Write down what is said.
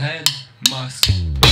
head mask.